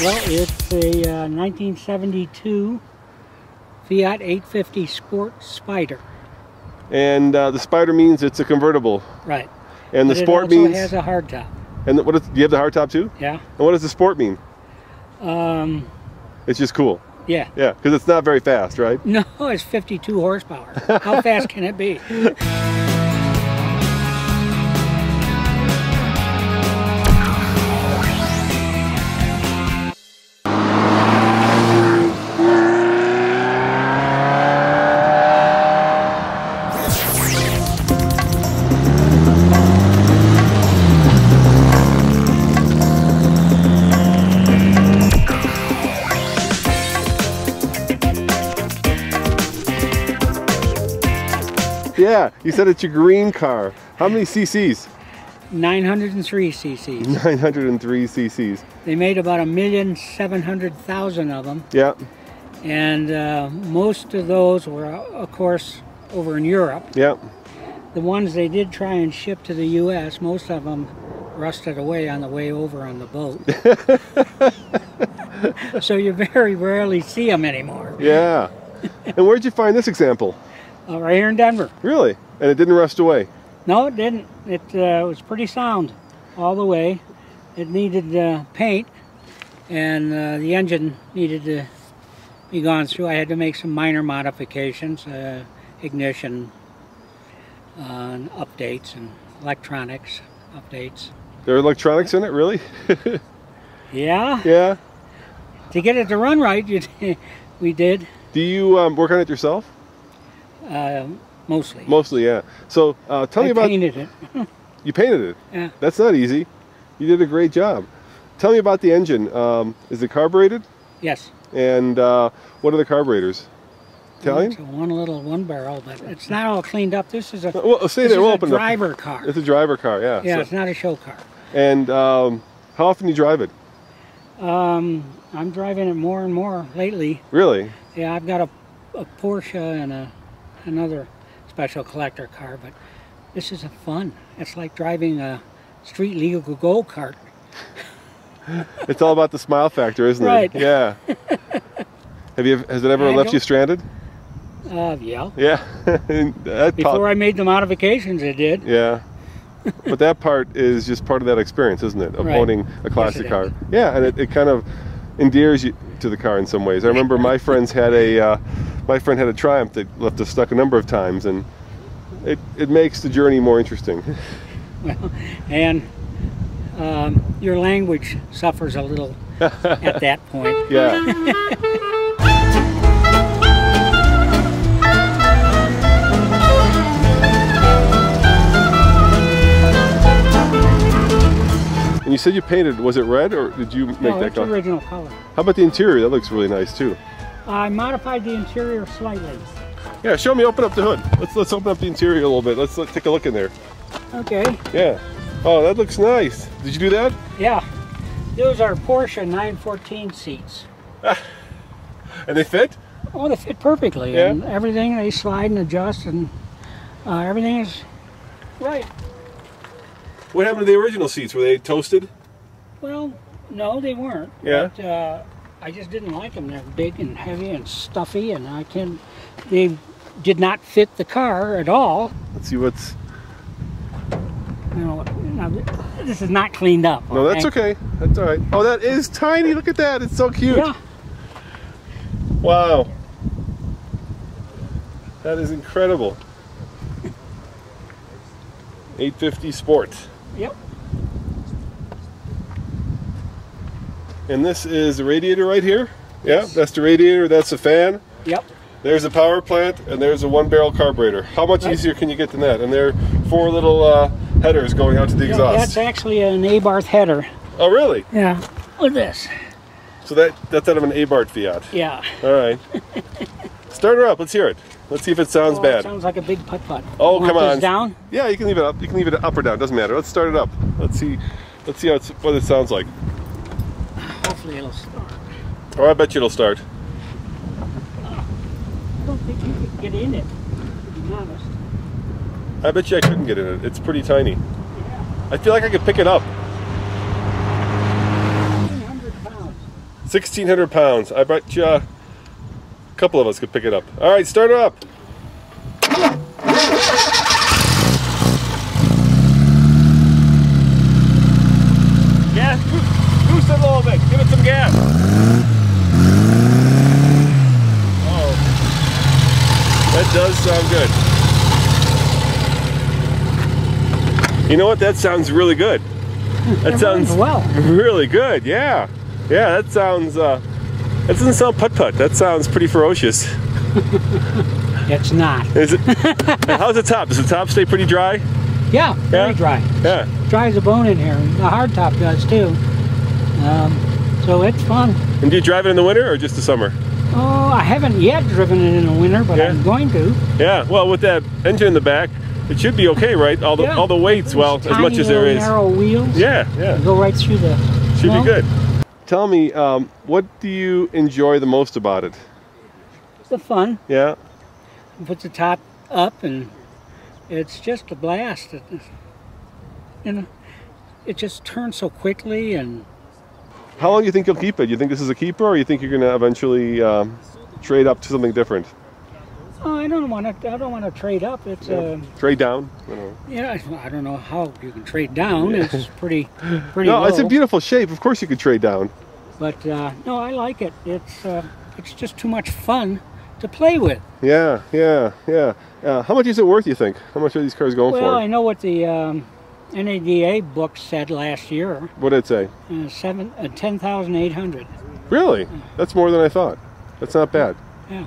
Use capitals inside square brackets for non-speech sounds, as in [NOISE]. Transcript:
Well, it's a uh, 1972 Fiat 850 Sport Spider. And uh, the Spider means it's a convertible. Right. And the Sport means... it has a hardtop. and what is, do you have the hardtop too? Yeah. And what does the Sport mean? Um, It's just cool. yeah. Yeah, because it's not very fast, right? [LAUGHS] No, it's 52 horsepower. How fast can it be? [LAUGHS] Yeah, you said it's your green car. How many cc's? 903 cc's. 903 cc's. They made about a million seven hundred thousand of them, Yeah, and uh, most of those were, of course, over in Europe. yeah. The ones they did try and ship to the U.S., most of them rusted away on the way over on the boat. [LAUGHS] so you very rarely see them anymore. Yeah. and where'd you find this example? Uh, right here in Denver. Really? And it didn't rust away? No, it didn't. It uh, was pretty sound all the way. It needed uh, paint, and uh, the engine needed to be gone through. I had to make some minor modifications, uh, ignition uh, and updates, and electronics updates. There are electronics in it, really? [LAUGHS] Yeah, yeah. to get it to run right, [LAUGHS] you, we did Do you um, work on it yourself? Uh, mostly. Mostly, yeah. So uh, tell I me about painted it. you painted it. Yeah. That's not easy. You did a great job. Tell me about the engine. Um, is it carbureted? Yes. And uh, what are the carburetors? Italian? It's a one little one barrel, but it's not all cleaned up. This is a Well, see, this is We'll a open it up. driver car. It's a driver car, yeah. Yeah, So- it's not a show car. and um, how often do you drive it? Um, I'm driving it more and more lately. Really? Yeah, I've got a, a Porsche and a another special collector car, but this is a fun. It's like driving a street legal go kart. [LAUGHS] It's all about the smile factor, isn't Right. it? Yeah. [LAUGHS] Have you? Has it ever I left you stranded? Uh, yeah. Yeah. [LAUGHS] Before I made the modifications, it did. yeah. but that part is just part of that experience, isn't it? Of Right. owning a classic it car. is. Yeah, and it, it kind of endears you to the car in some ways. I remember my friends had a uh, my friend had a Triumph that left us stuck a number of times, and it it makes the journey more interesting. well, [LAUGHS] [LAUGHS] And um, your language suffers a little [LAUGHS] at that point. yeah. And you said you painted, was it red or did you make No, that it's color? original color. How about the interior? That looks really nice too. I modified the interior slightly. Yeah, show me, open up the hood. Let's let's open up the interior a little bit. Let's, let's take a look in there. Okay. Yeah. Oh, that looks nice. Did you do that? Yeah. Those are Porsche 914 seats. And they fit? Oh, they fit perfectly. Yeah? And everything, they slide and adjust, and uh, everything is right. What happened to the original seats? Were they toasted? Well, no, they weren't. Yeah? But uh, I just didn't like them. They're big and heavy and stuffy, and I can. They did not fit the car at all. Let's see what's. You know, now, this is not cleaned up. No, that's okay. That's all right. Oh, that is tiny. Look at that. It's so cute. Yeah. Wow. That is incredible. 850 Sport. Yep. And this is the radiator right here. Yes. Yeah, that's the radiator. That's the fan. Yep. There's a power plant, and there's a one-barrel carburetor. How much Right. easier can you get than that? And there are four little uh, headers going out to the Yeah, exhaust. that's actually an Abarth header. Oh, really? Yeah. Look at this. So that that's out of an Abarth Fiat. Yeah. All right. Start her up. Let's hear it. Let's see if it sounds Oh, it bad. sounds like a big putt putt. Oh, Want come this on. down? Yeah, you can leave it up. You can leave it up or down. Doesn't matter. Let's start it up. Let's see. Let's see how it's, what it sounds like. Hopefully it'll start. Oh, I bet you it'll start. I don't think you could get in it, to be honest. I bet you I couldn't get in it. It's pretty tiny. Yeah. I feel like I could pick it up. 300 pounds. 1600 pounds. I bet you a couple of us could pick it up. All right, start it up. Gas, boost it a little bit. Give it some gas. Oh, that does sound good. You know what? That sounds really good. That It sounds well. really good. Yeah, yeah. That sounds. Uh, that doesn't sound putt putt. That sounds pretty ferocious. [LAUGHS] It's not. Is it? [LAUGHS] how's the top? Does the top stay pretty dry? Yeah, very Yeah? dry. Yeah. Dry as a bone in here. The hard top does too. Um, so it's fun. And do you drive it in the winter or just the summer? Oh, I haven't yet driven it in the winter, but Yeah. I'm going to. Yeah. Well, with that engine in the back, it should be okay, right? All the Yeah. all the weights, well, as much as there is. Narrow wheels. Yeah, yeah. Go right through the. Should snow. be good. Tell me, um, what do you enjoy the most about it? The fun. Yeah. Put the top up, and it's just a blast. It, you know, it just turns so quickly, and How long do you think you'll keep it? Do You think this is a keeper, or you think you're going to eventually um, trade up to something different? oh, I don't want to. I don't want to trade up. It's uh, Trade down? I don't know. yeah. I don't know how you can trade down. It's pretty, [LAUGHS] pretty No, low. it's a beautiful shape. Of course you could trade down. But uh, no, I like it. It's uh, it's just too much fun to play with. Yeah, yeah, yeah. Uh, how much is it worth, you think? How much are these cars going Well, for? Well, I know what the um, NADA book said last year. What did it say? Uh, seven, uh, ten thousand eight hundred. Really? That's more than I thought. That's not bad. Yeah.